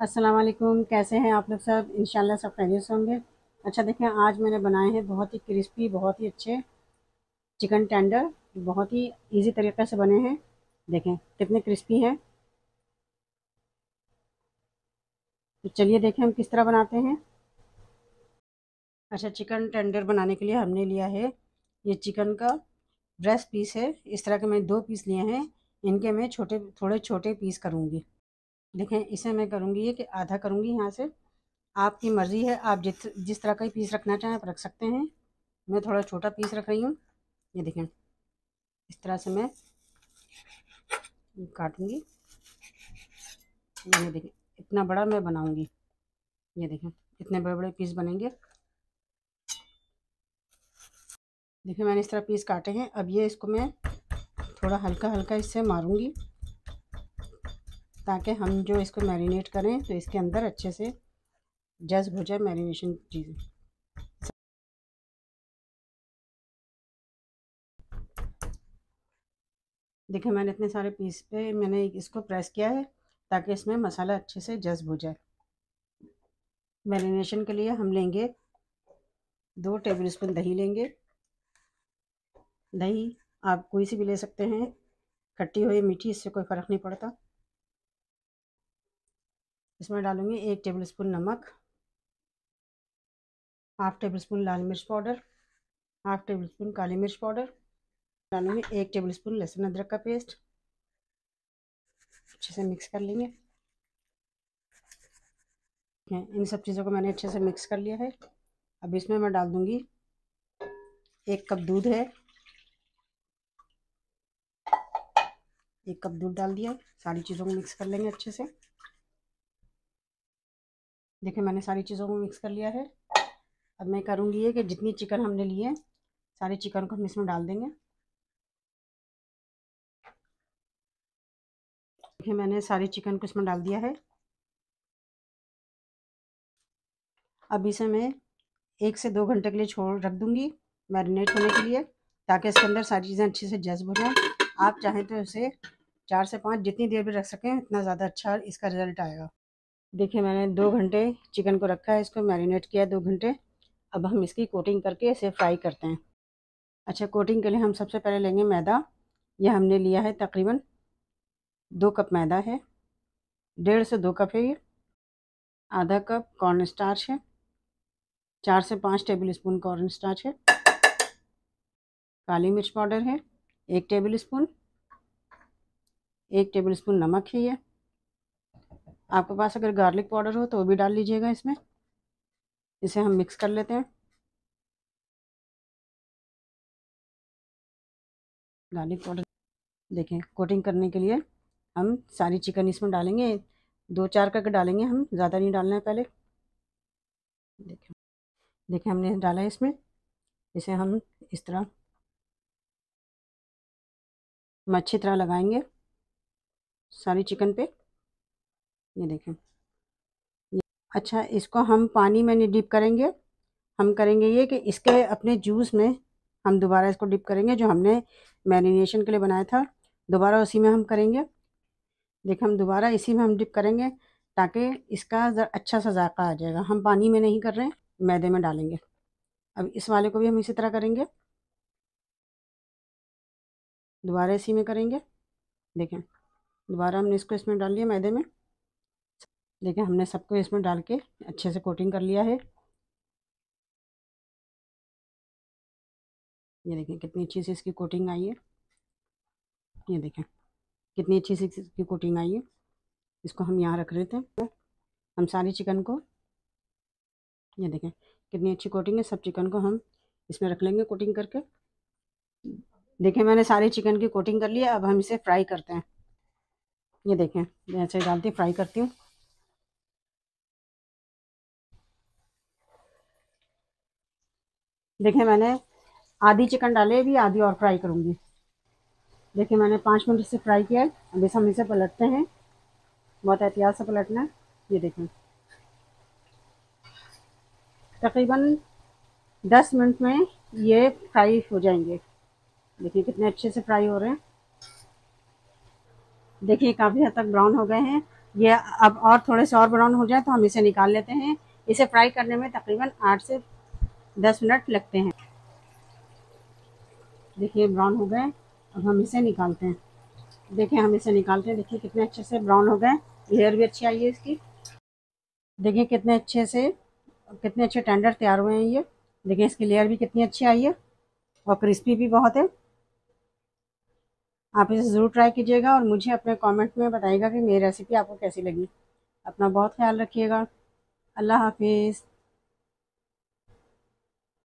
अस्सलाम वालेकुम, कैसे हैं आप लोग सब? इंशाल्लाह सब खैरियत से होंगे। अच्छा देखें आज मैंने बनाए हैं बहुत ही क्रिस्पी, बहुत ही अच्छे चिकन टेंडर। बहुत ही इजी तरीके से बने हैं। देखें, कितने क्रिस्पी हैं। तो चलिए देखें हम किस तरह बनाते हैं। अच्छा चिकन टेंडर बनाने के लिए हमने लिया है ये चिकन का ब्रेस्ट पीस है। इस तरह के मैंने दो पीस लिए हैं। इनके मैं छोटे, थोड़े छोटे पीस करूँगी। देखें, इसे मैं करूँगी ये कि आधा करूँगी यहाँ से। आपकी मर्ज़ी है, आप जिस जिस तरह का ही पीस रखना चाहें, आप रख सकते हैं। मैं थोड़ा छोटा पीस रख रही हूँ। ये देखें, इस तरह से मैं काटूँगी। ये देखें, इतना बड़ा मैं बनाऊँगी। ये देखें, इतने बड़े बड़े पीस बनेंगे। देखिए मैंने इस तरह पीस काटे हैं। अब ये इसको मैं थोड़ा हल्का हल्का इससे मारूँगी। ताकि हम जो इसको मैरिनेट करें तो इसके अंदर अच्छे से जज्ब हो जाए मैरिनेशन चीज़ें। देखिए, मैंने इतने सारे पीस पे मैंने इसको प्रेस किया है, ताकि इसमें मसाला अच्छे से जज्ब हो। जाए मैरिनेशन के लिए हम लेंगे दो टेबल स्पून दही लेंगे। दही आप कोई सी भी ले सकते हैं, खट्टी हुई मीठी, इससे कोई फ़र्क नहीं पड़ता। इसमें डालूँगी एक टेबल स्पून नमक हाफ़ टेबल स्पून लाल मिर्च पाउडर हाफ़ टेबल स्पून काली मिर्च पाउडर, डालूँगी एक टेबल स्पून लहसुन अदरक का पेस्ट अच्छे से मिक्स कर लेंगे। इन सब चीज़ों को मैंने अच्छे से मिक्स कर लिया है। अब इसमें मैं डाल दूँगी एक कप दूध है। एक कप दूध डाल दिया। सारी चीज़ों को मिक्स कर लेंगे अच्छे से। देखिए, मैंने सारी चीज़ों को मिक्स कर लिया है। अब मैं करूँगी ये कि जितनी चिकन हमने लिए सारे चिकन को हम इसमें डाल देंगे। देखिए, मैंने सारी चिकन को इसमें डाल दिया है। अब इसे मैं एक से दो घंटे के लिए छोड़, रख दूँगी मैरिनेट होने के लिए, ताकि इसके अंदर सारी चीज़ें अच्छे से जज्ब हो जाएँ। आप चाहें तो इसे चार से पाँच, जितनी देर भी रख सकें, इतना ज़्यादा अच्छा इसका रिज़ल्ट आएगा। देखिए, मैंने दो घंटे चिकन को रखा है, इसको मैरिनेट किया दो घंटे। अब हम इसकी कोटिंग करके इसे फ्राई करते हैं। अच्छा कोटिंग के लिए हम सबसे पहले लेंगे मैदा। यह हमने लिया है तकरीबन दो कप मैदा है, डेढ़ से दो कप है ये। आधा कप कॉर्न स्टार्च है, चार से पाँच टेबल स्पून कॉर्न स्टार्च है। काली मिर्च पाउडर है, एक टेबल स्पून एक टेबल स्पून नमक है ये। आपके पास अगर गार्लिक पाउडर हो तो वो भी डाल लीजिएगा इसमें। इसे हम मिक्स कर लेते हैं। गार्लिक पाउडर देखें, कोटिंग करने के लिए हम सारी चिकन इसमें डालेंगे। दो चार करके डालेंगे हम, ज़्यादा नहीं डालना है पहले। देखें देखें हमने डाला है इसमें। इसे हम इस तरह हम अच्छी तरह लगाएँगे सारी चिकन पे। ये देखें। ये अच्छा इसको हम पानी में नहीं डिप करेंगे। हम करेंगे ये कि इसके अपने जूस में हम दोबारा इसको डिप करेंगे, जो हमने मैरिनेशन के लिए बनाया था। दोबारा उसी में हम करेंगे। देखिए हम दोबारा इसी में हम डिप करेंगे ताकि इसका अच्छा सा जायका आ जाएगा। हम पानी में नहीं कर रहे मैदे में डालेंगे। अब इस वाले को भी हम इसी तरह करेंगे। दोबारा इसी में करेंगे। देखें, दोबारा हमने इसको इसमें डाल लिया मैदे में। देखिए, हमने सबको इसमें डाल के अच्छे से कोटिंग कर लिया है। ये देखें कितनी अच्छी से इसकी कोटिंग आई है। ये देखें, कितनी अच्छी से इसकी कोटिंग आई है। इसको हम यहाँ रख रहे थे हम सारी चिकन को। ये देखें, कितनी अच्छी कोटिंग है, सब चिकन को हम इसमें रख लेंगे कोटिंग करके। देखें मैंने सारी चिकन की कोटिंग कर लिया अब हम इसे फ्राई करते हैं। ये देखें ऐसे डालती फ्राई करती हूँ। देखिए मैंने आधी चिकन डाले भी आधी और फ्राई करूँगी। देखिए मैंने पाँच मिनट से फ्राई किया है। हम इसे पलटते हैं। बहुत एहतियात से पलटना है। ये देखें। तकरीबन दस मिनट में ये फ्राई हो जाएँगे। देखिए कितने अच्छे से फ्राई हो रहे हैं। देखिए काफ़ी हद तक ब्राउन हो गए हैं। ये अब और थोड़े से और ब्राउन हो जाए तो हम इसे निकाल लेते हैं। इसे फ्राई करने में तकरीबन आठ से दस मिनट लगते हैं। देखिए ब्राउन हो गए। अब हम इसे निकालते हैं। देखिए, हम इसे निकालते हैं। देखिए, कितने अच्छे से ब्राउन हो गए। लेयर भी अच्छी आई है इसकी। देखिए, कितने अच्छे से, कितने अच्छे टेंडर तैयार हुए हैं ये। देखिए, इसकी लेयर भी कितनी अच्छी आई है। और क्रिस्पी भी बहुत है। आप इसे ज़रूर ट्राई कीजिएगा और मुझे अपने कमेंट में बताइएगा कि मेरी रेसिपी आपको कैसी लगी। अपना बहुत ख्याल रखिएगा। अल्लाह हाफिज़।